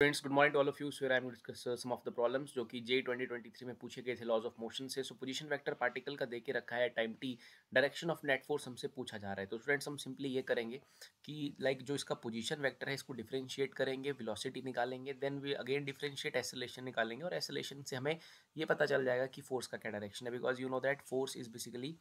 Friends good morning all of you so I am discuss some of the problems जो कि जे 2023 में पूछे गए थे लॉज ऑफ़ मोशन से। सो पोजीशन वेक्टर पार्टिकल का देके रखा है time T direction of net force हमसे पूछा जा रहा है। तो स्टूडेंट्स हम सिंपली ये करेंगे कि लाइक like, जो इसका पोजीशन वेक्टर है इसको डिफ्रेंशिएट करेंगे वेलोसिटी निकालेंगे then we again differentiate acceleration निकालेंगे और एसोलेशन से हमें ये पता चल जाएगा कि फोर्स का क्या डायरेक्शन है। Because you know that force is basically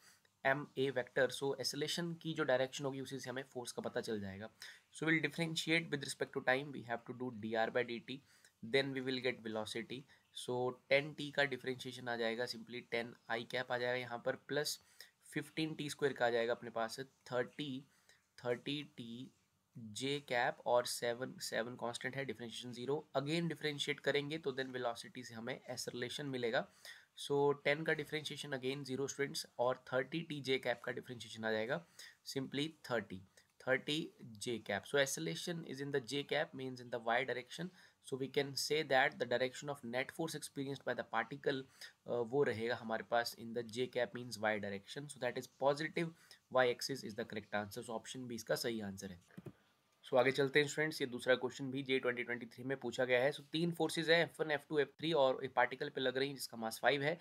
M A vector so acceleration की जो डायरेक्शन होगी, उसी से हमें फोर्स का पता चल जाएगा। So will differentiate with respect to time we have to do D R by D T then we will get velocity so ten T का डिफ्रेंशिएशन आ जाएगा। सिंपली टेन आई कैप आ जाएगा यहाँ पर प्लस फिफ्टीन टी स्क्वायर का आ जाएगा अपने पास। Thirty thirty T J cap और सेवन सेवन कांस्टेंट है डिफरेंशिएशन ज़ीरो अगेन डिफरेंशिएट करेंगे तो देन वेलोसिटी से हमें एसरलेशन मिलेगा। सो so, 10 का डिफ्रेंशिएशन अगेन ज़ीरो स्टूडेंट्स और 30 टी जे कैप का डिफ्रेंशिएशन आ जाएगा। Simply 30 30 J cap so acceleration is in the J cap means in the Y direction so we can say that the direction of net force experience by the particle वो रहेगा हमारे पास in the J cap means Y direction so that is positive Y axis is the correct answer so option B इसका सही answer है। सो आगे चलते हैं students ये दूसरा क्वेश्चन भी जे ट्वेंटी ट्वेंटी थ्री में पूछा गया है। सो so, तीन फोर्सेज है F one F two F three और एक पार्टिकल पे लग रही है जिसका मास फाइव है।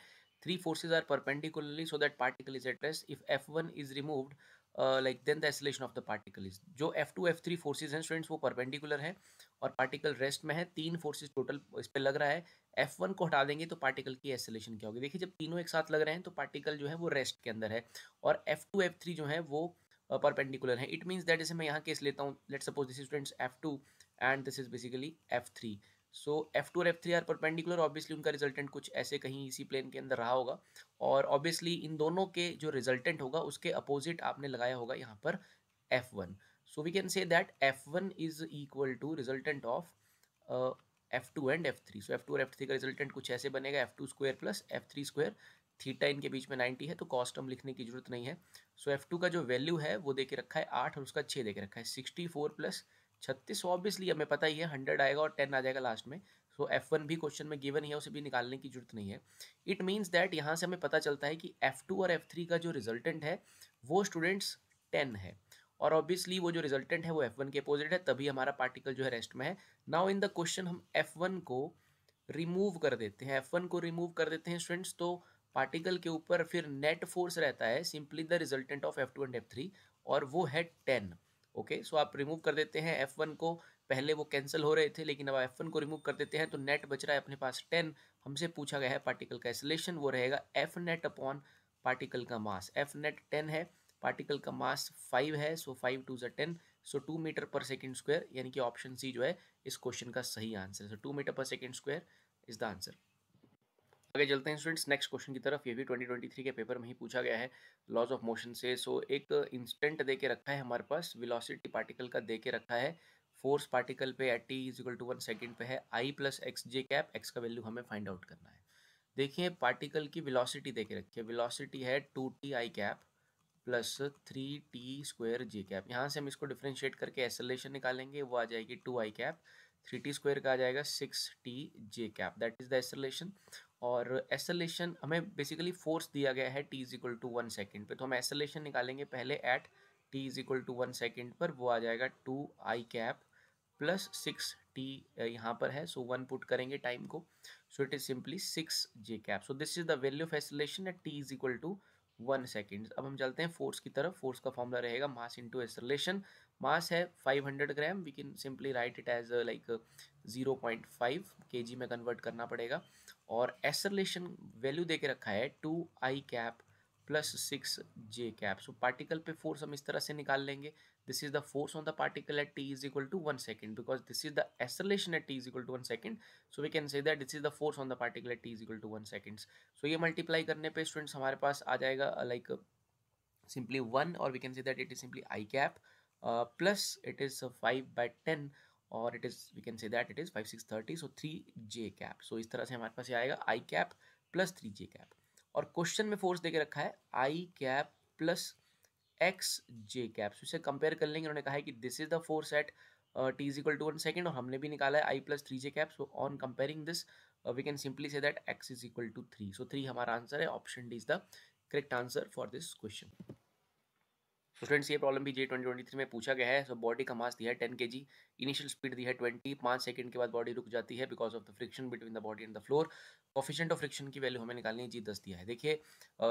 Three forces are perpendicularly so that particle is at rest if F one is removed like then the acceleration of the particle is जो F two F three forces हैं students वो perpendicular है और particle rest में है। तीन forces total इस पर लग रहा है। एफ़ वन को हटा देंगे तो पार्टिकल की एसलेशन क्या होगी? देखिए जब तीनों एक साथ लग रहे हैं तो पार्टिकल जो है वो रेस्ट के अंदर है और एफ़ टू एफ़ थ्री जो है वो परपेंडिकुलर है। इट मीन्स दैट जैसे मैं यहाँ केस लेता हूँ। Let suppose this students F two and this is basically F three so F two और F three are perpendicular obviously उनका रिजल्टेंट कुछ ऐसे कहीं इसी प्लेन के अंदर रहा होगा। और ऑब्वियसली इन दोनों के जो रिजल्टेंट होगा, उसके अपोजिट आपने लगाया होगा यहाँ पर F one so we can say that F one is equal to resultant of F two and F three so F two और एफ़ थ्री का रिजल्टेंट कुछ ऐसे बनेगा। F two square plus F three square theta इनके बीच में ninety है तो कॉस्ट हम लिखने की ज़रूरत नहीं है। सो एफ़ टू का जो वैल्यू है, वो दे के रखा है आठ और उसका छः दे के रखा है। सिक्सटी फोर प्लस छत्तीस ऑब्वियसली हमें पता ही है हंड्रेड आएगा और टेन आ जाएगा लास्ट में। सो एफ़ वन भी क्वेश्चन में गिवन है उसे भी निकालने की ज़रूरत नहीं है। इट मीन्स दैट यहाँ से हमें पता चलता है कि एफ़ टू और एफ़ थ्री का जो रिजल्टेंट है, वो स्टूडेंट्स टेन है। और ऑब्वियसली वो जो रिजल्टेंट है, वो एफ़ वन के अपोजिट है, तभी हमारा पार्टिकल जो है रेस्ट में है। नाउ इन द क्वेश्चन हम एफ़ वन को रिमूव कर देते हैं। एफ़ वन को रिमूव कर देते हैं स्टूडेंट्स तो पार्टिकल के ऊपर फिर नेट फोर्स रहता है, simply the resultant of F two and F three, और वो है टेन, ओके? सो आप रिमूव कर देते हैं एफ़ वन को, पहले वो कैंसिल हो रहे थे, लेकिन अब एफ़ वन को रिमूव कर देते हैं तो नेट बच रहा है अपने पास टेन, हमसे पूछा गया है पार्टिकल का एसोलेशन, वो रहेगा एफ़ नेट अपॉन पार्टिकल का मास, एफ़ नेट टेन है, पार्टिकल का मास फाइव है, सो फाइव टू ज़ा ten, so two metre per second square, यानी कि ऑप्शन सी जो है, इस क्वेश्चन का सही आंसर है, so two metre per second square is the answer. आगे चलते हैं स्टूडेंट्स नेक्स्ट क्वेश्चन की तरफ़। ये भी 2023 के पेपर में ही पूछा गया है लॉज ऑफ़ मोशन से। सो so, एक इंस्टेंट दे के रखा है हमारे पास वेलोसिटी पार्टिकल का दे के रखा है। फोर्स पार्टिकल पे at T is equal to one second पे है। I plus X J cap X का वैल्यू हमें फाइंड आउट करना है। देखिए पार्टिकल की वेलोसिटी दे के रखी है। वेलोसिटी है two T I cap plus three T square J cap यहाँ से हम इसको डिफ्रेंशिएट करके एसलेशन निकालेंगे वो आ जाएगी two I cap three T square का आ जाएगा six T J cap that is the acceleration और एसलेशन हमें बेसिकली फोर्स दिया गया है T is equal to one second पर तो हम एसलेशन निकालेंगे पहले at T is equal to one second पर, वो आ जाएगा two I cap plus six T यहाँ पर है। सो वन पुट करेंगे टाइम को। So it is simply six J cap so this is the value of acceleration at T is equal to one second अब हम चलते हैं force की तरफ़। फोर्स का फॉर्मूला रहेगा मास इंटू एसलेशन मास है 500 gram we can simply write it as like 0.5 KG में कन्वर्ट करना पड़ेगा। और एसरलेशन वैल्यू दे के रखा है two I cap plus six J cap so particle पे फोर्स हम इस तरह से निकाल लेंगे। This is the force on the particle at T is equal to one second because this is the acceleration at T is equal to one second so we can say that this is the force on the particle at T is equal to one second so ये multiply करने पे students हमारे पास आ जाएगा like simply one और we can say that it is simply I cap plus it is five by ten और it is we can say that it is five six thirty so three J cap सो इस तरह से हमारे पास ये आएगा I cap plus three J cap और question में फोर्स देके रखा है I cap plus X J cap so इसे कंपेयर कर लेंगे, उन्होंने कहा है कि this is the force at T is equal to one second और हमने भी निकाला है I plus three J cap so on comparing this we can simply say that X is equal to three so three हमारा answer है option D is the correct answer for this question so students ये problem भी जे twenty twenty three में पूछा गया है। सो, body का मास दिया है टेन के जी इनिशियल स्पीड दी है ट्वेंटी, पाँच सेकंड के बाद बॉडी रुक जाती है because of the friction between the body and the floor. Coefficient of friction की वैल्यू हमें निकालनी है, जी दस दिया है। देखिए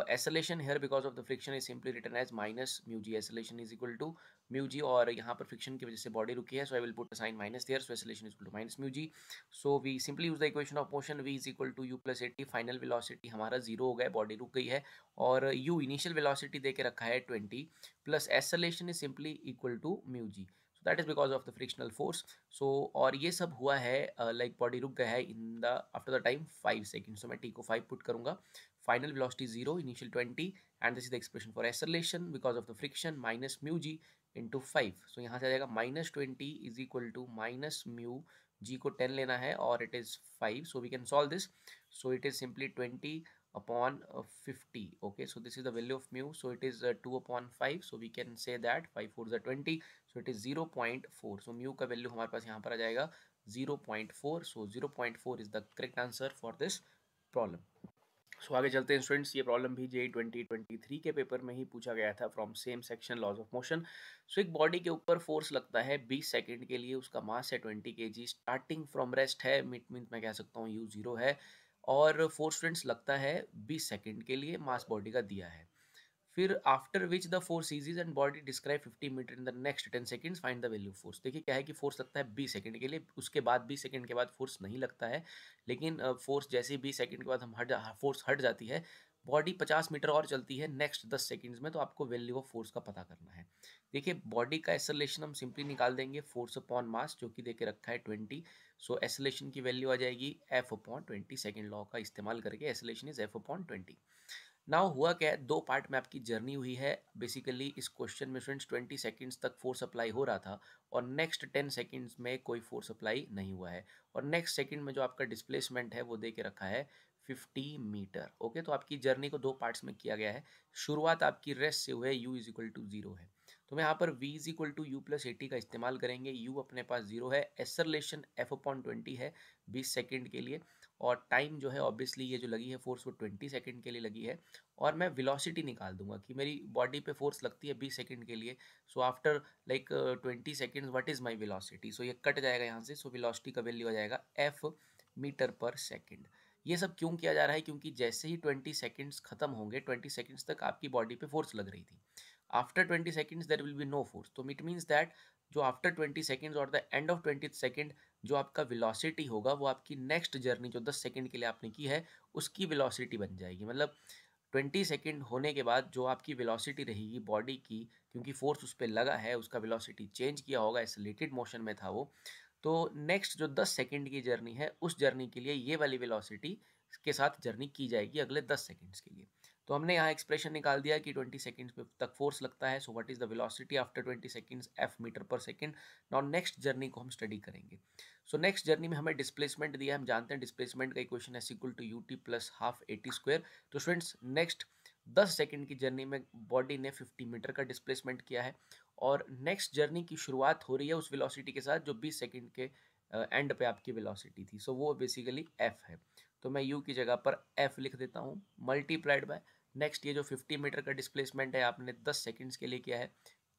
acceleration here because of the friction is simply written as minus mu G. Acceleration is equal to mu G और यहाँ पर फ्रिक्शन की वजह से बॉडी रुकी है so I will put sign minus there so acceleration is to minus mu g so we simply use the equation of motion v is equal to u plus a t final velocity हमारा zero हो गया body रुक गई है, और you initial velocity दे रखा है twenty plus acceleration is simply equal to mu g that is because of the frictional force so और ये सब हुआ है लाइक बॉडी रुक गया है in the after the time five second so मैं टी को फाइव पुट करूँगा. Final velocity zero initial twenty and this is the expression for acceleration because of the friction minus mu g into five so यहाँ से आ जाएगा minus twenty is equal to minus mu g को ten लेना है और it is five so we can solve this so it is simply twenty upon fifty okay so this is the value of mu so it is two upon five so we can say that five four ज twenty so it is zero point four so mu का value हमारे पास यहाँ पर आ जाएगा zero point four so zero point four is the correct answer for this problem so आगे चलते हैं स्टूडेंट्स ये प्रॉब्लम भी जे ट्वेंटी ट्वेंटी थ्री के पेपर में ही पूछा गया था from same section laws of motion so एक बॉडी के ऊपर फोर्स लगता है बीस सेकेंड के लिए, उसका मास है 20 के जी स्टार्टिंग फ्रॉम रेस्ट है मिट मीन मैं कह सकता हूँ यू ज़ीरो है. और फोर स्टूडेंट्स लगता है बीस सेकेंड के लिए मास बॉडी का दिया है। फिर after which the force ceases and body describe 50 meter in the next 10 seconds find the value force देखिए क्या है कि फोर्स लगता है 20 सेकंड के लिए, उसके बाद 20 सेकंड के बाद फोर्स नहीं लगता है, लेकिन फोर्स जैसे ही 20 सेकंड के बाद हम हट फोर्स हट जाती है बॉडी 50 मीटर और चलती है नेक्स्ट 10 सेकंड्स में तो आपको वैल्यू ऑफ़ फोर्स का पता करना है। देखिए बॉडी का एसलेशन हम सिंपली निकाल देंगे फोर्स अपॉन मास जो कि देके रखा है 20 सो एसलेशन की वैल्यू आ जाएगी F upon twenty second law का इस्तेमाल करके acceleration is F upon 20 now हुआ क्या है? दो पार्ट में आपकी जर्नी हुई है। बेसिकली इस क्वेश्चन में फ्रेंड्स ट्वेंटी सेकेंड्स तक फोर्स अप्लाई हो रहा था और नेक्स्ट टेन सेकेंड्स में कोई फोर्स अप्लाई नहीं हुआ है। और नेक्स्ट सेकेंड में जो आपका डिस्प्लेसमेंट है वो दे के रखा है फिफ्टी मीटर ओके तो आपकी जर्नी को दो पार्ट्स में किया गया है। शुरुआत आपकी रेस्ट से हुए u is equal to zero है। तो मैं यहाँ पर v is equal to u plus a t का इस्तेमाल करेंगे। U अपने पास ज़ीरो है। एसरलेशन f अपॉन ट्वेंटी है। बीस सेकेंड के लिए। और टाइम जो है ऑब्वियसली ये जो लगी है फोर्स वो ट्वेंटी सेकेंड के लिए लगी है और मैं वेलोसिटी निकाल दूँगा कि मेरी बॉडी पे फोर्स लगती है बीस सेकेंड के लिए। So after like twenty second what is my velocity so ये कट जाएगा यहाँ से सो वेलोसिटी का वैल्यू आ जाएगा एफ़ मीटर पर सेकेंड ये सब क्यों किया जा रहा है? क्योंकि जैसे ही ट्वेंटी सेकेंड्स खत्म होंगे ट्वेंटी सेकेंड्स तक आपकी बॉडी पे फोर्स लग रही थी। After twenty seconds there will be no force तो इट मीन्स दैट जो आफ्टर ट्वेंटी सेकेंड्स और the end of twenty second जो आपका वेलोसिटी होगा, वो आपकी नेक्स्ट जर्नी जो दस सेकेंड के लिए आपने की है, उसकी वेलोसिटी बन जाएगी। मतलब ट्वेंटी सेकेंड होने के बाद जो आपकी वेलोसिटी रहेगी बॉडी की, क्योंकि फोर्स उस पर लगा है, उसका वेलोसिटी चेंज किया होगा एसलेटेड मोशन में था वो तो नेक्स्ट जो दस सेकेंड की जर्नी है, उस जर्नी के लिए ये वाली वेलोसिटी के साथ जर्नी की जाएगी अगले दस सेकेंड्स के लिए। तो हमने यहाँ एक्सप्रेशन निकाल दिया कि 20 सेकंड्स तक फोर्स लगता है। So what is the velocity after 20 seconds F meter per second now next journey को हम स्टडी करेंगे। सो नेक्स्ट जर्नी में हमें डिस्प्लेसमेंट दिया हम जानते हैं डिस्प्लेसमेंट का इक्वेशन है equal to u t plus half a t square तो स्टूडेंट्स नेक्स्ट दस सेकेंड की जर्नी में बॉडी ने फिफ्टी मीटर का डिस्प्लेसमेंट किया है। और नेक्स्ट जर्नी की शुरुआत हो रही है उस वेलोसिटी के साथ जो बीस सेकेंड के एंड पे आपकी वेलोसिटी थी। सो so, वो बेसिकली एफ़ है। तो मैं यू की जगह पर एफ़ लिख देता हूँ मल्टीप्लाइड बाय नेक्स्ट ये जो 50 मीटर का डिस्प्लेसमेंट है, आपने 10 सेकंड्स के लिए किया है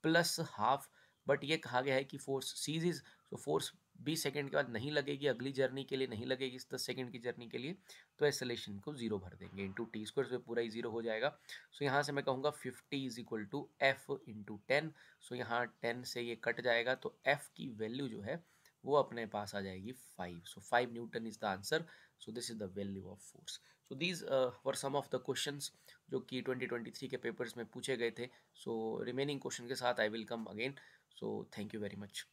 प्लस हाफ़ बट ये कहा गया है कि force ceases so force 20 second के बाद नहीं लगेगी, अगली जर्नी के लिए नहीं लगेगी, इस दस सेकंड की जर्नी के लिए तो एसलेशन को ज़ीरो भर देंगे इंटू टी स्क्वायर से पूरा ही ज़ीरो हो जाएगा। सो so यहाँ से मैं कहूँगा fifty is equal to F into ten so यहाँ टेन से ये कट जाएगा तो एफ़ की वैल्यू जो है, वो अपने पास आ जाएगी five so five newton is the answer so this is the value of force so these were some of the question जो कि 2023 के पेपर्स में पूछे गए थे. सो रिमेनिंग क्वेश्चन के साथ I will come again so thank you very much